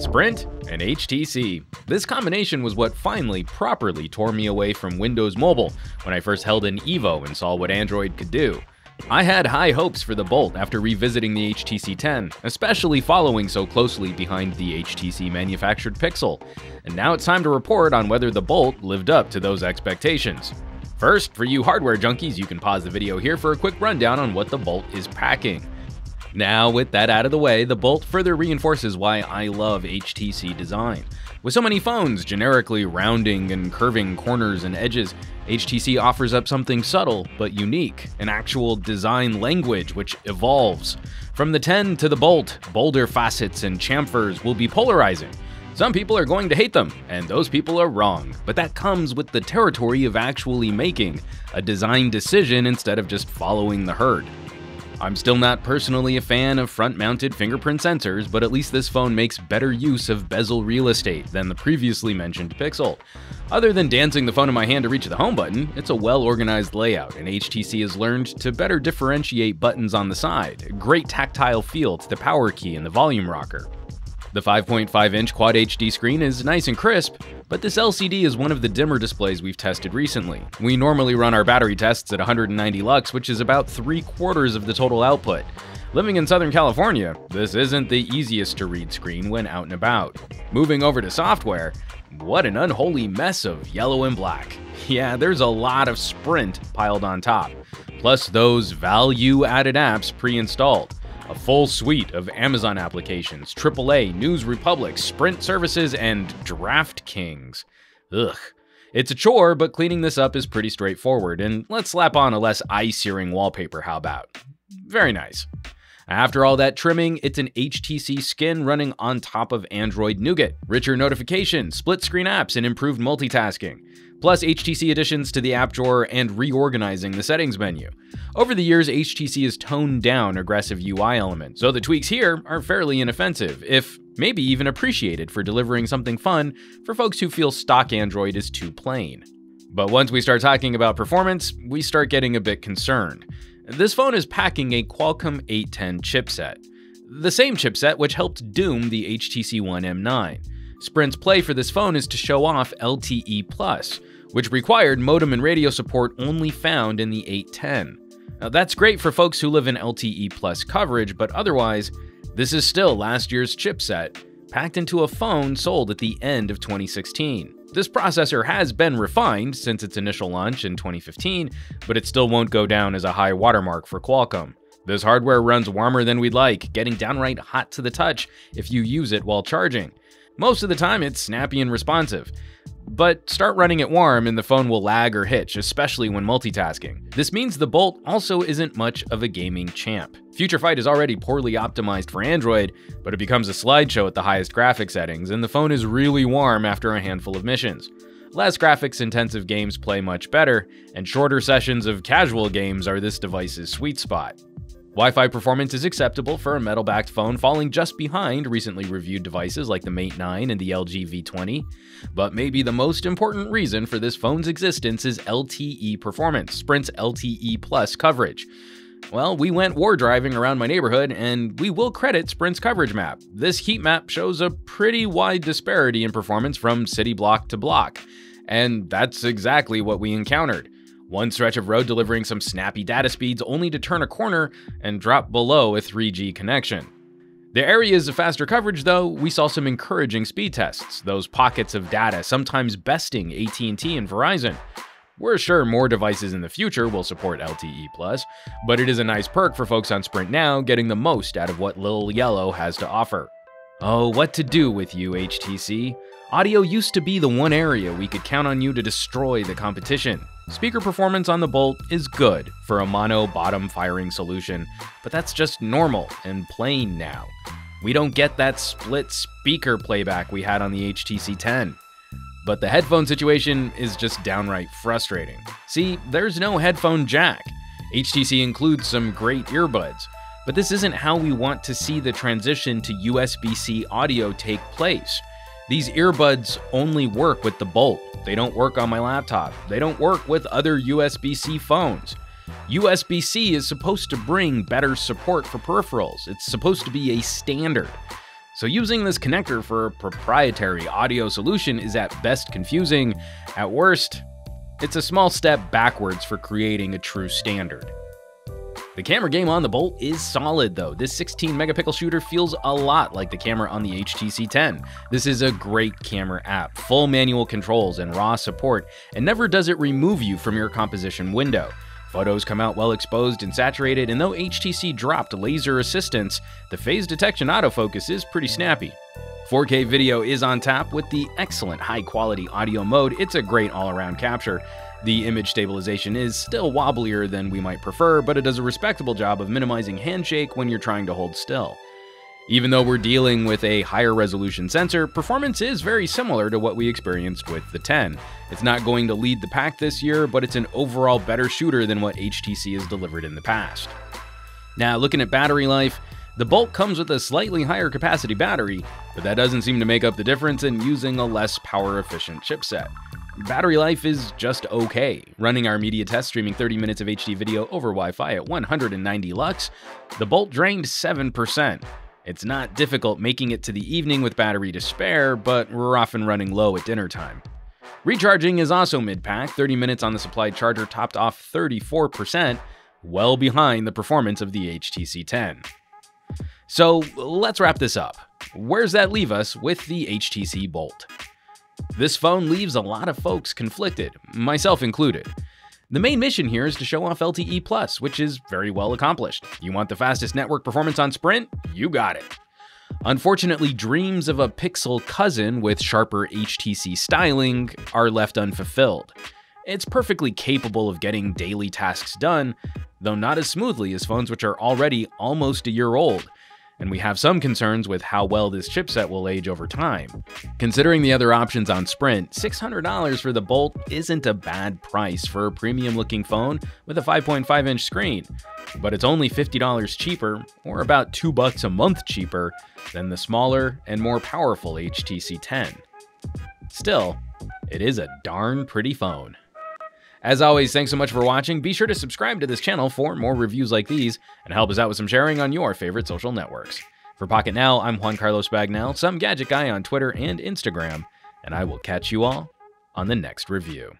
Sprint and HTC. This combination was what finally properly tore me away from Windows Mobile when I first held an Evo and saw what Android could do. I had high hopes for the Bolt after revisiting the HTC 10, especially following so closely behind the HTC manufactured Pixel. And now it's time to report on whether the Bolt lived up to those expectations. First, for you hardware junkies, you can pause the video here for a quick rundown on what the Bolt is packing. Now, with that out of the way, the Bolt further reinforces why I love HTC design. With so many phones generically rounding and curving corners and edges, HTC offers up something subtle but unique, an actual design language which evolves. From the 10 to the Bolt, bolder facets and chamfers will be polarizing. Some people are going to hate them, and those people are wrong, but that comes with the territory of actually making a design decision instead of just following the herd. I'm still not personally a fan of front-mounted fingerprint sensors, but at least this phone makes better use of bezel real estate than the previously mentioned Pixel. Other than dancing the phone in my hand to reach the home button, it's a well-organized layout, and HTC has learned to better differentiate buttons on the side, great tactile feel to the power key and the volume rocker. The 5.5 inch Quad HD screen is nice and crisp, but this LCD is one of the dimmer displays we've tested recently. We normally run our battery tests at 190 lux, which is about three quarters of the total output. Living in Southern California, this isn't the easiest to read screen when out and about. Moving over to software, what an unholy mess of yellow and black. Yeah, there's a lot of Sprint piled on top, plus those value added apps pre installed a full suite of Amazon applications, AAA, News Republic, Sprint services, and DraftKings. Ugh. It's a chore, but cleaning this up is pretty straightforward, and let's slap on a less eye-searing wallpaper, how about? Very nice. After all that trimming, it's an HTC skin running on top of Android Nougat, richer notifications, split screen apps, and improved multitasking plus HTC additions to the app drawer and reorganizing the settings menu. Over the years, HTC has toned down aggressive UI elements, so the tweaks here are fairly inoffensive, if maybe even appreciated for delivering something fun for folks who feel stock Android is too plain. But once we start talking about performance, we start getting a bit concerned. This phone is packing a Qualcomm 810 chipset, the same chipset which helped doom the HTC One M9. Sprint's play for this phone is to show off LTE+, which required modem and radio support only found in the 810. Now, that's great for folks who live in LTE Plus coverage, but otherwise, this is still last year's chipset, packed into a phone sold at the end of 2016. This processor has been refined since its initial launch in 2015, but it still won't go down as a high watermark for Qualcomm. This hardware runs warmer than we'd like, getting downright hot to the touch if you use it while charging. Most of the time, it's snappy and responsive. But start running it warm and the phone will lag or hitch, especially when multitasking. This means the Bolt also isn't much of a gaming champ. Future Fight is already poorly optimized for Android, but it becomes a slideshow at the highest graphic settings, and the phone is really warm after a handful of missions. Less graphics intensive games play much better, and shorter sessions of casual games are this device's sweet spot. Wi-Fi performance is acceptable for a metal-backed phone, falling just behind recently reviewed devices like the Mate 9 and the LG V20. But maybe the most important reason for this phone's existence is LTE performance, Sprint's LTE Plus coverage. Well, we went war driving around my neighborhood, and we will credit Sprint's coverage map. This heat map shows a pretty wide disparity in performance from city block to block. And that's exactly what we encountered. One stretch of road delivering some snappy data speeds only to turn a corner and drop below a 3G connection. The areas of faster coverage, though, we saw some encouraging speed tests, those pockets of data sometimes besting AT&T and Verizon. We're sure more devices in the future will support LTE+, but it is a nice perk for folks on Sprint now getting the most out of what Lil Yellow has to offer. Oh, what to do with you, HTC? Audio used to be the one area we could count on you to destroy the competition. Speaker performance on the Bolt is good for a mono bottom firing solution, but that's just normal and plain now. We don't get that split speaker playback we had on the HTC 10. But the headphone situation is just downright frustrating. See, there's no headphone jack. HTC includes some great earbuds, but this isn't how we want to see the transition to USB C audio take place. These earbuds only work with the Bolt. They don't work on my laptop. They don't work with other USB C phones. USB-C is supposed to bring better support for peripherals. It's supposed to be a standard. So using this connector for a proprietary audio solution is at best confusing, at worst, it's a small step backwards for creating a true standard. The camera game on the Bolt is solid though. This 16 megapixel shooter feels a lot like the camera on the HTC 10. This is a great camera app, full manual controls and RAW support, and never does it remove you from your composition window. Photos come out well exposed and saturated, and though HTC dropped laser assistance, the phase detection autofocus is pretty snappy. 4K video is on tap with the excellent high quality audio mode, it's a great all around capture. The image stabilization is still wobblier than we might prefer, but it does a respectable job of minimizing handshake when you're trying to hold still. Even though we're dealing with a higher resolution sensor, performance is very similar to what we experienced with the 10. It's not going to lead the pack this year, but it's an overall better shooter than what HTC has delivered in the past. Now, looking at battery life, the Bolt comes with a slightly higher capacity battery, but that doesn't seem to make up the difference in using a less power efficient chipset. Battery life is just okay. Running our media test streaming 30 minutes of HD video over Wi Fi at 190 lux, the Bolt drained 7%. It's not difficult making it to the evening with battery to spare, but we're often running low at dinner time. Recharging is also mid pack, 30 minutes on the supplied charger topped off 34%, well behind the performance of the HTC 10. So let's wrap this up. Where's that leave us with the HTC Bolt? This phone leaves a lot of folks conflicted, myself included. The main mission here is to show off LTE Plus, which is very well accomplished. You want the fastest network performance on Sprint? You got it. Unfortunately, dreams of a Pixel cousin with sharper HTC styling are left unfulfilled. It's perfectly capable of getting daily tasks done, though not as smoothly as phones which are already almost a year old, and we have some concerns with how well this chipset will age over time. Considering the other options on Sprint, $600 for the Bolt isn't a bad price for a premium looking phone with a 5.5 inch screen, but it's only $50 cheaper, or about 2 bucks a month cheaper, than the smaller and more powerful HTC 10. Still, it is a darn pretty phone. As always, thanks so much for watching. Be sure to subscribe to this channel for more reviews like these and help us out with some sharing on your favorite social networks. For Pocketnow, I'm Juan Carlos Bagnell, some gadget guy on Twitter and Instagram, and I will catch you all on the next review.